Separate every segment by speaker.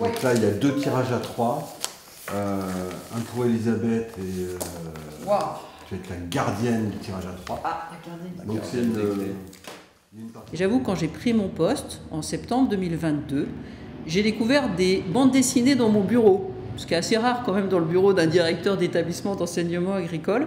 Speaker 1: Donc là, il y a deux tirages à trois. Euh, un pour Elisabeth et euh,
Speaker 2: Waouh
Speaker 1: je vais être la gardienne du tirage à trois.
Speaker 2: Ah, regardez.
Speaker 1: Donc c'est une, euh,
Speaker 2: Et J'avoue, quand j'ai pris mon poste en septembre 2022, j'ai découvert des bandes dessinées dans mon bureau, ce qui est assez rare quand même dans le bureau d'un directeur d'établissement d'enseignement agricole.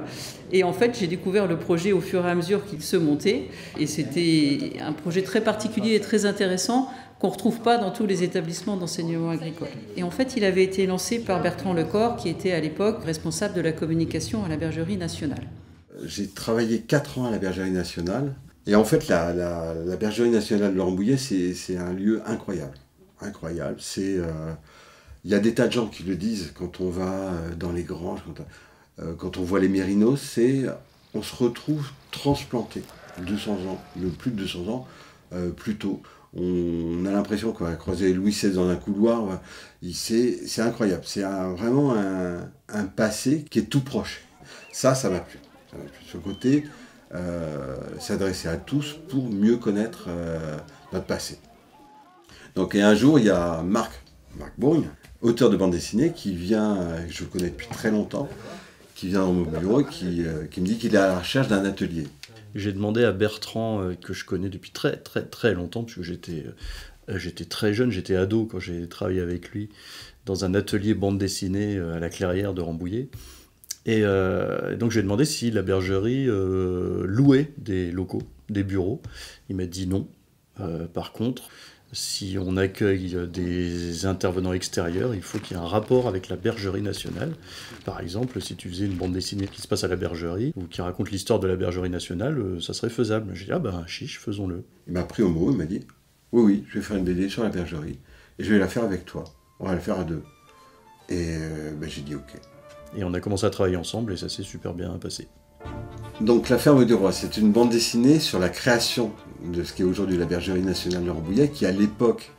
Speaker 2: Et en fait, j'ai découvert le projet au fur et à mesure qu'il se montait. Et c'était un projet très particulier et très intéressant qu'on ne retrouve pas dans tous les établissements d'enseignement agricole. Et en fait, il avait été lancé par Bertrand Lecor, qui était à l'époque responsable de la communication à la Bergerie nationale.
Speaker 1: J'ai travaillé 4 ans à la Bergerie nationale. Et en fait, la, la- Bergerie nationale de Rambouillet, c'est un lieu incroyable. Incroyable. C'est, euh, Il y a des tas de gens qui le disent quand on va euh, dans les granges, quand, euh, quand on voit les mérinos, c'est on se retrouve transplanté 200 ans, plus de 200 ans euh, plus tôt. On a l'impression qu'on va croiser Louis XVI dans un couloir. Il- C'est incroyable. C'est vraiment un, passé qui est tout proche. Ça, ça m'a plu. Ce côté, euh, s'adresser à tous pour mieux connaître euh, notre passé. Donc, et un jour, il y a Marc, Marc Bourgne, auteur de bande dessinée, qui vient, euh, je le connais depuis très longtemps, qui vient dans mon bureau et qui, euh, qui me dit qu'il est à la recherche d'un atelier.
Speaker 3: J'ai demandé à Bertrand, euh, que je connais depuis très très très longtemps, puisque j'étais euh, j'étais très jeune, j'étais ado quand j'ai travaillé avec lui dans un atelier bande dessinée à la Clairière de Rambouillet. Et euh, donc je lui ai demandé si la bergerie louait des locaux, des bureaux. Il m'a dit non. Par contre, si on accueille des intervenants extérieurs, il faut qu'il y ait un rapport avec la bergerie nationale. Par exemple, si tu faisais une bande dessinée qui se passe à la bergerie ou qui raconte l'histoire de la bergerie nationale, euh, ça serait faisable. J'ai dit ah ben chiche, faisons-le.
Speaker 1: Il m'a pris au mot, il m'a dit Oui, oui, je vais faire une BD sur la bergerie et je vais la faire avec toi. On va la faire à deux. Et euh, ben, j'ai dit Ok.
Speaker 3: Et on a commencé à travailler ensemble et ça s'est super bien passé.
Speaker 1: Donc La Ferme du Roi, c'est une bande dessinée sur la création de ce qui est aujourd'hui la Bergerie nationale de Rambouillet, qui à l'époque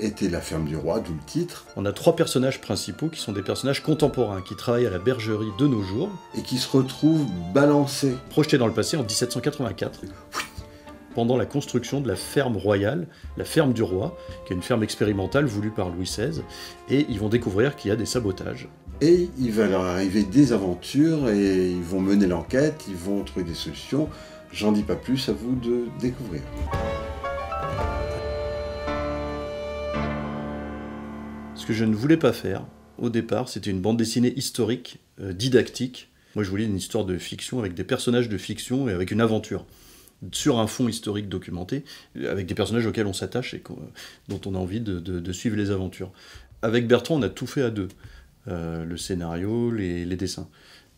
Speaker 1: était la Ferme du Roi, d'où le titre,
Speaker 3: On a trois personnages principaux qui sont des personnages contemporains qui travaillent à la bergerie de nos jours,
Speaker 1: et qui se retrouve balancé.
Speaker 3: projetés dans le passé en 1784, pendant la construction de la ferme royale, la ferme du roi, qui est une ferme expérimentale voulue par Louis XVI, et ils vont découvrir qu'il y a des sabotages.
Speaker 1: Et il va leur arriver des aventures et ils vont mener l'enquête, ils vont trouver des solutions. J'en dis pas plus, à vous de découvrir.
Speaker 3: Ce que je ne voulais pas faire, au départ, c'était une bande dessinée historique, euh, didactique. Moi, je voulais une histoire de fiction avec des personnages de fiction et avec une aventure sur un fond historique documenté, avec des personnages auxquels on s'attache et qu'on- dont on a envie de, suivre les aventures. Avec Bertrand, on a tout fait à deux. Euh, le scénario, les dessins.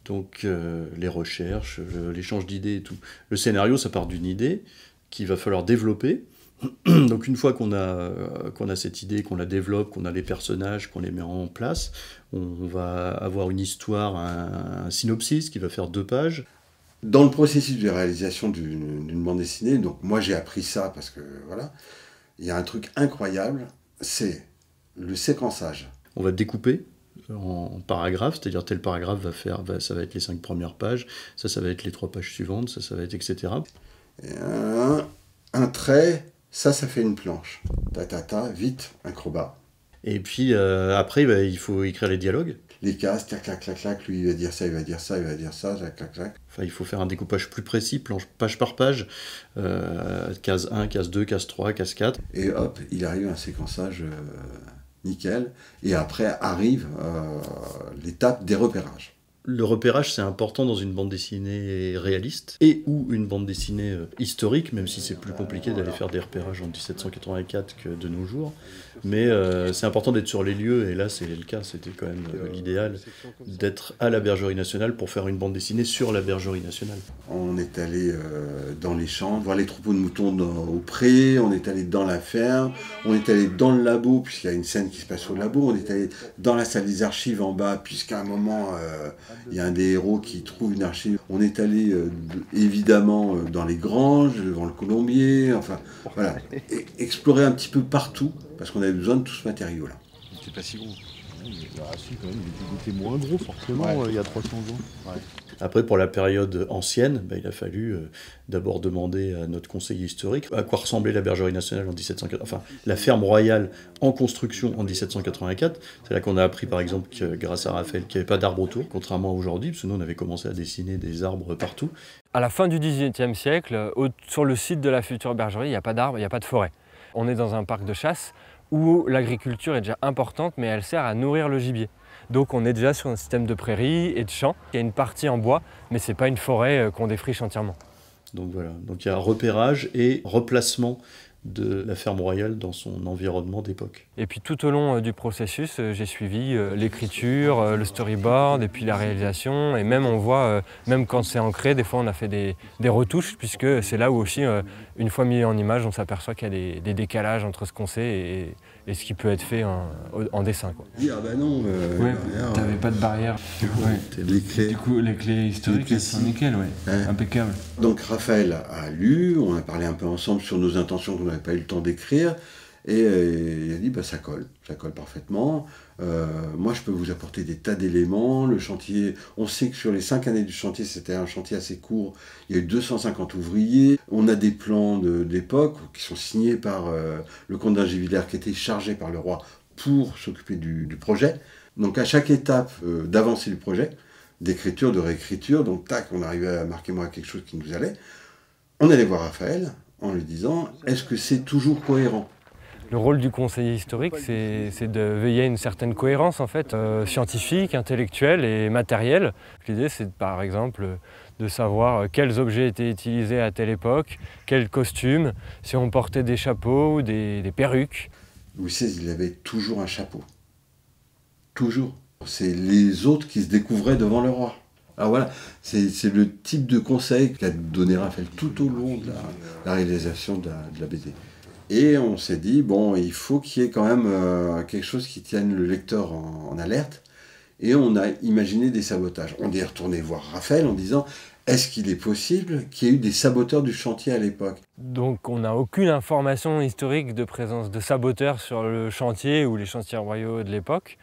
Speaker 3: Donc euh, les recherches, le- l'échange d'idées et tout. Le scénario, ça part d'une idée qu'il va falloir développer. Donc une fois qu'on a, euh, qu'on a cette idée, qu'on la développe, qu'on a les personnages, qu'on les met en place, on, va avoir une histoire, un, un synopsis qui va faire deux pages.
Speaker 1: Dans le processus de réalisation d'une bande dessinée, donc moi j'ai appris ça parce que voilà, il y a un truc incroyable, c'est le séquençage.
Speaker 3: On va découper en paragraphes, c'est-à-dire tel paragraphe va faire, va- ça va être les cinq premières pages, ça, ça va être les trois pages suivantes, ça, ça va être etc.
Speaker 1: Et un, un trait, ça, ça fait une planche. Ta ta ta, vite, un crobat.
Speaker 3: Et puis euh, après, bah, il faut écrire les dialogues.
Speaker 1: Les cases, clac, clac, clac, clac, lui il va dire ça, il va dire ça, il va dire ça, clac, clac, clac.
Speaker 3: Enfin, il faut faire un découpage plus précis, planche, page par page, euh, case 1, case 2, case 3, case 4.
Speaker 1: Et hop, il arrive à un séquençage euh, nickel. Et après arrive euh, l'étape des repérages.
Speaker 3: Le repérage, c'est important dans une bande dessinée réaliste et ou une bande dessinée euh, historique, même si c'est plus compliqué d'aller faire des repérages en 1784 que de nos jours. Mais euh, c'est important d'être sur les lieux, et là c'est le cas, c'était quand même euh, l'idéal d'être à la Bergerie nationale pour faire une bande dessinée sur la Bergerie nationale.
Speaker 1: On est allé euh, dans les champs, voir les troupeaux de moutons dans- au pré, on est allé dans la ferme, on est allé dans le labo, puisqu'il y a une scène qui se passe au labo, on est allé dans la salle des archives en bas, puisqu'à un moment, euh, il y a un des héros qui trouve une archive. On est allé euh, de- évidemment euh, dans les granges, devant le colombier, enfin voilà, Et explorer un petit peu partout, parce qu'on avait besoin de tout ce matériau-là.
Speaker 4: C'est pas si gros.
Speaker 3: bah, si, quand même, il était moins gros forcément euh, il y a 300 ans. Après, pour la période ancienne, bah, il a fallu euh, d'abord demander à notre conseiller historique à quoi ressemblait la bergerie nationale en 1784, enfin la ferme royale en construction en 1784. C'est là qu'on a appris par exemple que grâce à Raphaël qu'il n'y avait pas d'arbres autour, contrairement à aujourd'hui, parce que nous on avait commencé à dessiner des arbres partout.
Speaker 4: À la fin du XVIIIe siècle, sur le site de la future bergerie, il n'y a pas d'arbres, il n'y a pas de forêt. On est dans un parc de chasse où l'agriculture est déjà importante, mais elle sert à nourrir le gibier. Donc on est déjà sur un système de prairies et de champs. Il y a une partie en bois, mais ce n'est pas une forêt euh, qu'on défriche entièrement.
Speaker 3: Donc voilà, donc il y a repérage et replacement de la ferme royale dans son environnement d'époque.
Speaker 4: Et puis tout au long euh, du processus, euh, j'ai suivi euh, l'écriture, le storyboard et puis la réalisation. Et même on voit, même quand c'est ancré, des fois on a fait des, retouches puisque c'est là où aussi, une fois mis en image, on s'aperçoit qu'il y a des, décalages entre ce qu'on sait et, et, ce qui peut être fait en, dessin. Quoi.
Speaker 1: Oui, ah bah non,
Speaker 4: ouais, t'avais pas de barrière.
Speaker 1: Les clés.
Speaker 4: Du coup, les clés historiques, elles sont nickel, ouais. impeccable.
Speaker 1: Donc Raphaël a lu, on a parlé un peu ensemble sur nos intentions n'avait pas eu le temps d'écrire. Et euh, il a dit, bah, ça colle, ça colle parfaitement. Euh, moi, je peux vous apporter des tas d'éléments. Le chantier, on sait que sur les cinq années du chantier, c'était un chantier assez court. Il y a eu 250 ouvriers. On a des plans d'époque qui sont signés par euh, le comte d'Ingivillers, qui était chargé par le roi pour s'occuper du, projet. Donc, à chaque étape d'avancée du projet, d'écriture, de réécriture, donc tac, on arrivait à marquer moi quelque chose qui nous allait. On allait voir Raphaël, en lui disant est-ce que c'est toujours cohérent?
Speaker 4: Le rôle du conseiller historique, c'est de veiller à une certaine cohérence en fait, euh, scientifique, intellectuelle et matérielle. L'idée, c'est par exemple de savoir quels objets étaient utilisés à telle époque, quels costumes, si on portait des chapeaux ou des, des perruques.
Speaker 1: Louis XVI, il avait toujours un chapeau. Toujours. C'est les autres qui se découvraient devant le roi. Alors voilà, c'est le type de conseil qu'a donné Raphaël tout au long de la, réalisation de la, BD. Et on s'est dit, bon, il faut qu'il y ait quand même euh, quelque chose qui tienne le lecteur en, alerte. Et on a imaginé des sabotages. On est retourné voir Raphaël en disant, est-ce qu'il est possible qu'il y ait eu des saboteurs du chantier à l'époque?
Speaker 4: Donc on n'a aucune information historique de présence de saboteurs sur le chantier ou les chantiers royaux de l'époque.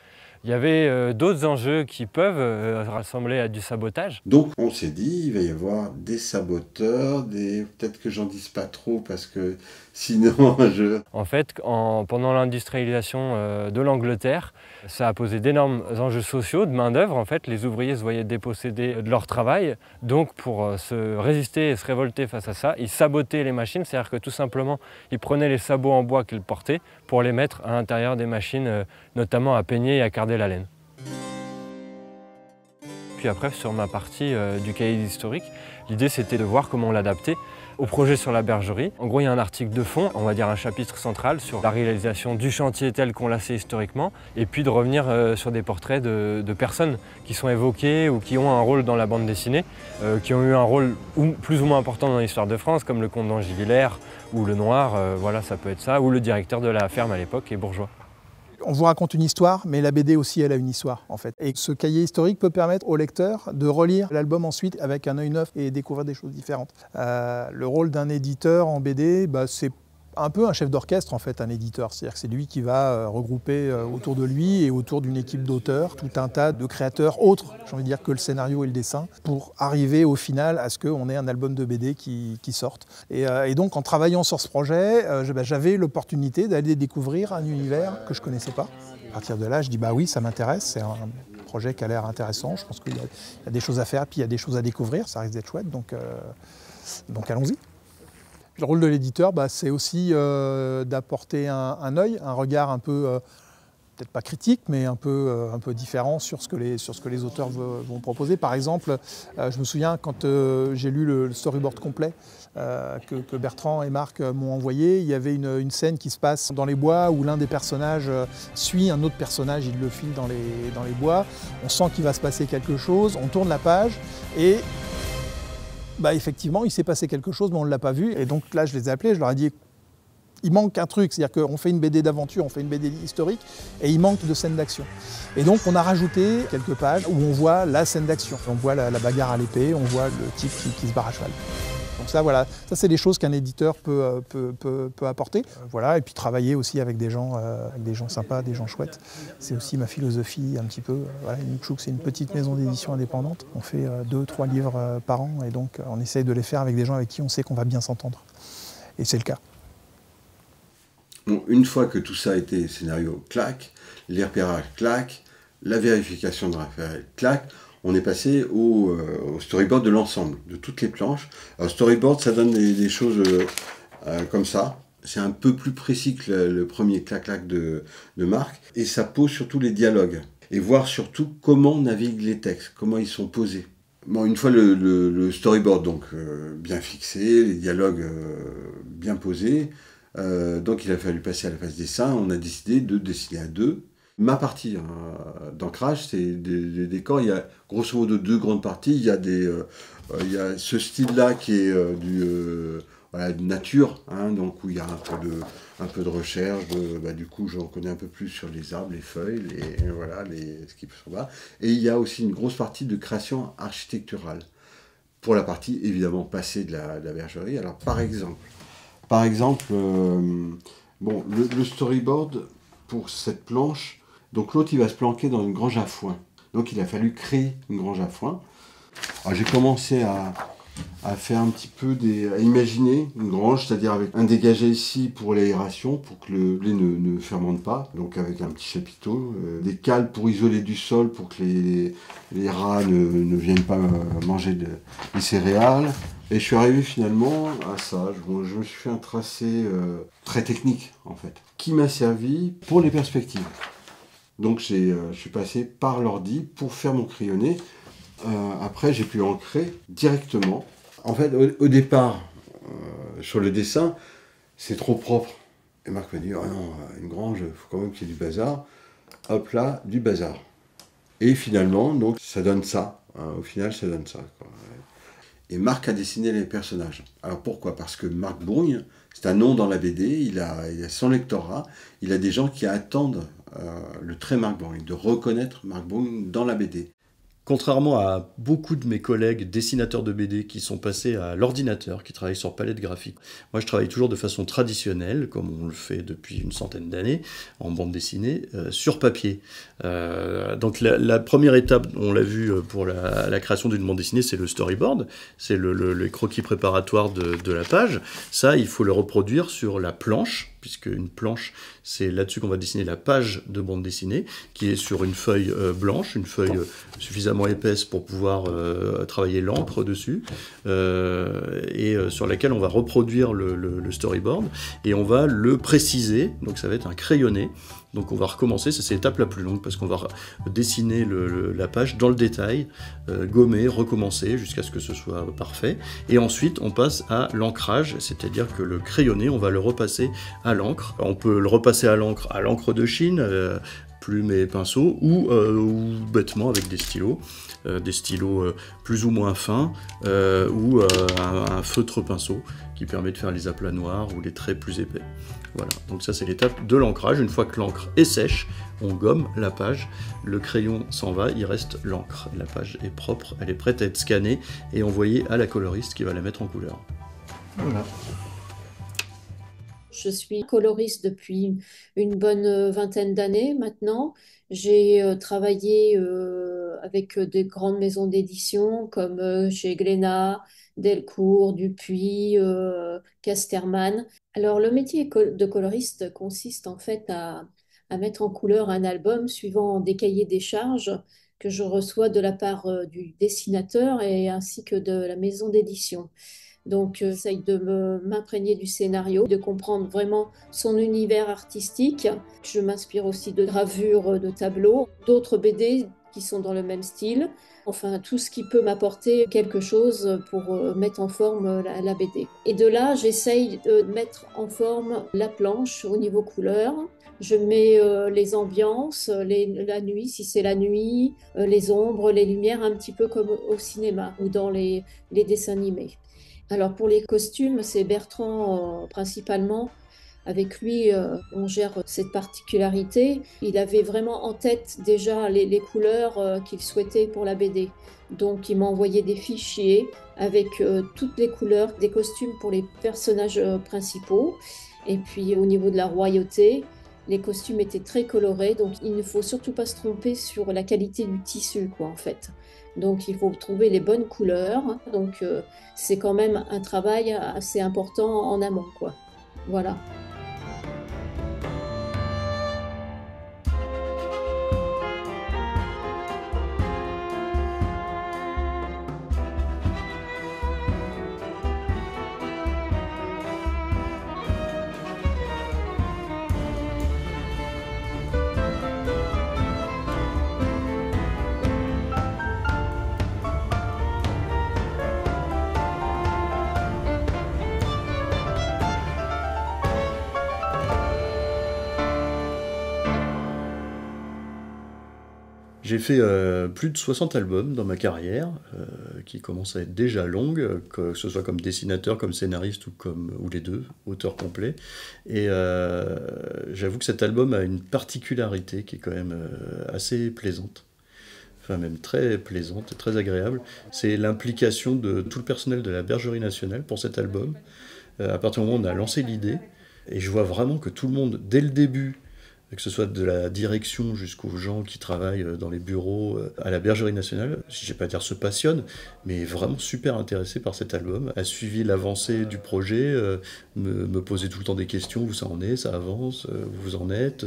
Speaker 4: Il y avait euh, d'autres enjeux qui peuvent euh, rassembler à du sabotage.
Speaker 1: Donc on s'est dit, il va y avoir des saboteurs, des... peut-être que j'en dise pas trop parce que sinon je...
Speaker 4: En fait, pendant l'industrialisation euh, de l'Angleterre, ça a posé d'énormes enjeux sociaux, de main-d'œuvre. En fait, les ouvriers se voyaient dépossédés de leur travail. Donc pour se résister et se révolter face à ça, ils sabotaient les machines, c'est-à-dire que tout simplement, ils prenaient les sabots en bois qu'ils portaient pour les mettre à l'intérieur des machines, notamment à peigner et à carder la laine. Puis après, sur ma partie euh, du cahier historique, l'idée c'était de voir comment l'adapter au projet sur la bergerie. En gros, il y a un article de fond, on va dire un chapitre central sur la réalisation du chantier tel qu'on l'a fait historiquement, et puis de revenir euh, sur des portraits de, personnes qui sont évoquées ou qui ont un rôle dans la bande dessinée, euh, qui ont eu un rôle plus ou moins important dans l'histoire de France, comme le comte d'Angivillers ou le Noir, voilà, ça peut être ça, ou le directeur de la ferme à l'époque, et bourgeois
Speaker 5: on vous raconte une histoire, mais la BD aussi, elle a une histoire, en fait. Et ce cahier historique peut permettre au lecteur de relire l'album ensuite avec un œil neuf et découvrir des choses différentes. Euh, le rôle d'un éditeur en BD, bah, c'est un peu un chef d'orchestre en fait, un éditeur. C'est-à-dire que c'est lui qui va euh, regrouper euh, autour de lui et autour d'une équipe d'auteurs tout un tas de créateurs autres, j'ai envie de dire, que le scénario et le dessin, pour arriver au final à ce qu'on ait un album de BD qui, sorte. Euh, et, donc en travaillant sur ce projet, bah, j'avais l'opportunité d'aller découvrir un univers que je ne connaissais pas. À partir de là, je dis bah oui, ça m'intéresse, c'est un projet qui a l'air intéressant, je pense qu'il y, a des choses à faire, puis il y a des choses à découvrir, ça risque d'être chouette, donc, donc allons-y. Le rôle de l'éditeur, bah, c'est aussi euh, d'apporter un, œil, un regard un peu, euh, peut-être pas critique, mais un peu, euh, un peu différent sur ce, que les, sur ce que les auteurs vont proposer. Par exemple, je me souviens quand j'ai lu le, storyboard complet que, Bertrand et Marc m'ont envoyé, il y avait une, scène qui se passe dans les bois où l'un des personnages suit un autre personnage, il le file dans les, dans les bois. On sent qu'il va se passer quelque chose, on tourne la page et bah effectivement, il s'est passé quelque chose, mais on ne l'a pas vu. Et donc là, je les ai appelés, je leur ai dit, il manque un truc, c'est-à-dire qu'on fait une BD d'aventure, on fait une BD historique, et il manque de scène d'action. Et donc on a rajouté quelques pages où on voit la scène d'action. On voit la, bagarre à l'épée, on voit le type qui, se barre à cheval. Ça, voilà, ça c'est des choses qu'un éditeur peut, peut, apporter. Voilà, et puis travailler aussi avec des gens, avec des gens sympas, des gens chouettes. C'est aussi ma philosophie un petit peu. Voilà, c'est une petite maison d'édition indépendante. On fait deux, trois livres par an, et donc on essaye de les faire avec des gens avec qui on sait qu'on va bien s'entendre. Et c'est le cas.
Speaker 1: Une fois que tout ça a été scénario clac, les repérages clac, la vérification de Raphaël clac, on est passé au, euh, storyboard de l'ensemble, de toutes les planches. Alors, storyboard, ça donne des, choses euh, euh, comme ça. C'est un peu plus précis que le, premier clac-clac de, de Marc. Et ça pose surtout les dialogues. Et voir surtout comment naviguent les textes, comment ils sont posés. Bon, une fois le, storyboard donc bien fixé, les dialogues bien posés, donc il a fallu passer à la phase dessin. On a décidé de dessiner à deux ma partie hein, d'ancrage, c'est des, décors. Il y a grosso modo deux grandes parties. Il y a, des, euh, il y a ce style-là qui est euh, du, euh, de nature, hein, donc où il y a un peu de, un peu de recherche. De, bah, du coup, j'en connais un peu plus sur les arbres, les feuilles, les, voilà, les, ce qui se voir. Et il y a aussi une grosse partie de création architecturale. Pour la partie évidemment passée de la, bergerie. Alors par exemple, par exemple, bon, le storyboard pour cette planche, donc l'autre, il va se planquer dans une grange à foin. Donc il a fallu créer une grange à foin. J'ai commencé à, faire un petit peu des. à imaginer une grange, c'est-à-dire avec un dégagé ici pour l'aération, pour que le blé ne, fermente pas, donc avec un petit chapiteau, euh, des cales pour isoler du sol, pour que les, rats ne, viennent pas euh, manger des céréales. Et je suis arrivé finalement à ça. Je, je me suis fait un tracé euh, très technique, en fait, qui m'a servi pour les perspectives. Donc euh, je suis passé par l'ordi pour faire mon crayonné. Euh, après, j'ai pu ancrer directement. En fait, au, départ, euh, sur le dessin, c'est trop propre. Et Marc m'a dit, oh non, une grange, il faut quand même qu'il y ait du bazar. Hop là, du bazar. Et finalement, donc, ça donne ça. Hein. au final, ça donne ça. Et Marc a dessiné les personnages. Alors pourquoi? Parce que Marc Bourgne, c'est un nom dans la BD, il a, il a son lectorat, il a des gens qui attendent le trait Mark Bourne, de reconnaître Mark Bourne dans la BD.
Speaker 3: Contrairement à beaucoup de mes collègues dessinateurs de BD qui sont passés à l'ordinateur, qui travaillent sur palette graphique, moi je travaille toujours de façon traditionnelle, comme on le fait depuis une centaine d'années, en bande dessinée, euh, sur papier. Euh, donc la, première étape, on l'a vu pour la, création d'une bande dessinée, c'est le storyboard, c'est le, croquis préparatoire de la page. Ça, il faut le reproduire sur la planche puisque une planche, c'est là-dessus qu'on va dessiner la page de bande dessinée, qui est sur une feuille euh, blanche, une feuille euh, suffisamment épaisse pour pouvoir euh, travailler l'encre dessus, et sur laquelle on va reproduire le, storyboard, et on va le préciser, donc ça va être un crayonné, donc on va recommencer, c'est l'étape la plus longue parce qu'on va dessiner la page dans le détail, euh, gommer, recommencer jusqu'à ce que ce soit parfait. Et ensuite on passe à l'ancrage, c'est-à-dire que le crayonné, on va le repasser à l'encre. On peut le repasser à l'encre à l'encre de Chine, euh, plume et pinceau, ou, euh, bêtement avec des stylos. des stylos plus ou moins fins ou un, feutre pinceau qui permet de faire les aplats noirs ou les traits plus épais. Voilà, donc ça c'est l'étape de l'ancrage. Une fois que l'encre est sèche, on gomme la page, le crayon s'en va, il reste l'encre. La page est propre, elle est prête à être scannée et envoyée à la coloriste qui va la mettre en couleur. Voilà.
Speaker 6: Je suis coloriste depuis une bonne euh, vingtaine d'années maintenant. J'ai euh, travaillé euh, avec des grandes maisons d'édition comme chez Glénat, Delcourt, Dupuis, Casterman. Alors, le métier de coloriste consiste en fait à, mettre en couleur un album suivant des cahiers des charges que je reçois de la part euh, du dessinateur et ainsi que de la maison d'édition. Donc, j'essaye de m'imprégner du scénario, de comprendre vraiment son univers artistique. Je m'inspire aussi de gravures, de tableaux, d'autres BD qui sont dans le même style enfin tout ce qui peut m'apporter quelque chose pour euh, mettre en forme euh, la, BD. Et de là, j'essaye de mettre en forme la planche au niveau couleur. Je mets euh, les ambiances, la nuit, si c'est la nuit, les ombres, les lumières, un petit peu comme au cinéma ou dans les, dessins animés. Alors pour les costumes, c'est Bertrand principalement avec lui, euh, on gère cette particularité. Il avait vraiment en tête déjà les, couleurs euh, qu'il souhaitait pour la BD. Donc il m'a envoyé des fichiers avec euh, toutes les couleurs des costumes pour les personnages principaux. Et puis au niveau de la royauté, les costumes étaient très colorés, donc il ne faut surtout pas se tromper sur la qualité du tissu, quoi, en fait. Donc il faut trouver les bonnes couleurs. Donc c'est quand même un travail assez important en amont, quoi. Voilà.
Speaker 3: J'ai fait euh, plus de 60 albums dans ma carrière, euh, qui commence à être déjà longue, que ce soit comme dessinateur, comme scénariste ou, comme, ou les deux, auteur complet. Et euh, j'avoue que cet album a une particularité qui est quand même assez plaisante enfin même très plaisante, très agréable, c'est l'implication de tout le personnel de la Bergerie nationale pour cet album. à partir du moment où on a lancé l'idée, et je vois vraiment que tout le monde, dès le début, que ce soit de la direction jusqu'aux gens qui travaillent euh, dans les bureaux euh, à la Bergerie nationale, je ne vais pas dire se passionne, mais vraiment super intéressé par cet album, a suivi l'avancée du projet, euh, me, me posait tout le temps des questions, où ça en est, ça avance, où vous en êtes,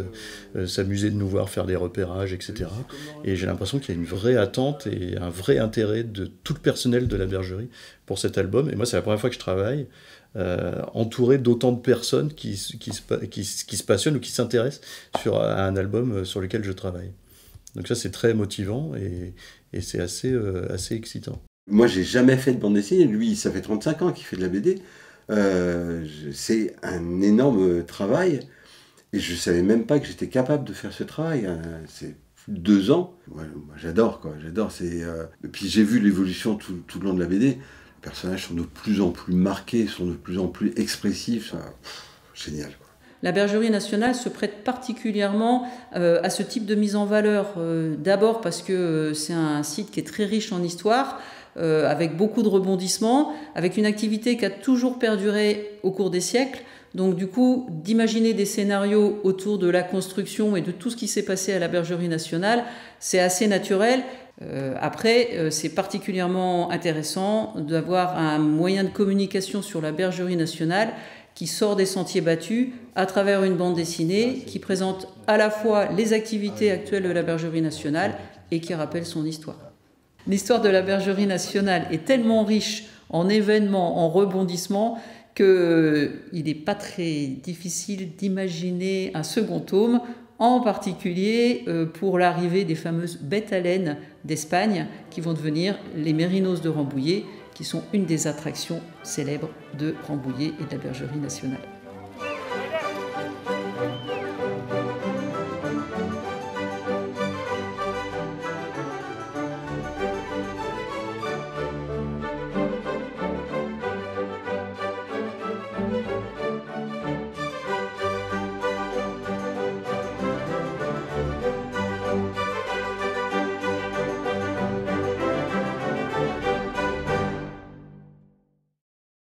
Speaker 3: s'amuser de nous voir faire des repérages, etc. Et j'ai l'impression qu'il y a une vraie attente et un vrai intérêt de tout le personnel de la Bergerie pour cet album. Et moi, c'est la première fois que je travaille euh, entouré d'autant de personnes qui, qui, se, passionnent ou qui s'intéressent sur un album euh, sur lequel je travaille. Donc ça, c'est très motivant et, c'est assez, euh, assez excitant.
Speaker 1: Moi, j'ai jamais fait de bande dessinée. Lui, ça fait 35 ans qu'il fait de la BD. c'est un énorme travail. Et je savais même pas que j'étais capable de faire ce travail. C'est deux ans. j'adore, quoi. J'adore. Et puis j'ai vu l'évolution tout, tout, le long de la BD personnages sont de plus en plus marqués, sont de plus en plus expressifs. génial.
Speaker 2: La Bergerie nationale se prête particulièrement euh, à ce type de mise en valeur. Euh, d'abord parce que euh, c'est un site qui est très riche en histoire, avec beaucoup de rebondissements, avec une activité qui a toujours perduré au cours des siècles. Donc du coup, d'imaginer des scénarios autour de la construction et de tout ce qui s'est passé à la Bergerie nationale, c'est assez naturel. Euh, après, euh, c'est particulièrement intéressant d'avoir un moyen de communication sur la bergerie nationale qui sort des sentiers battus à travers une bande dessinée qui présente à la fois les activités actuelles de la bergerie nationale et qui rappelle son histoire. L'histoire de la bergerie nationale est tellement riche en événements, en rebondissements, qu'il n'est pas très difficile d'imaginer un second tome en particulier euh, pour l'arrivée des fameuses bêtes à laine d'Espagne qui vont devenir les mérinos de Rambouillet, qui sont une des attractions célèbres de Rambouillet et de la Bergerie nationale.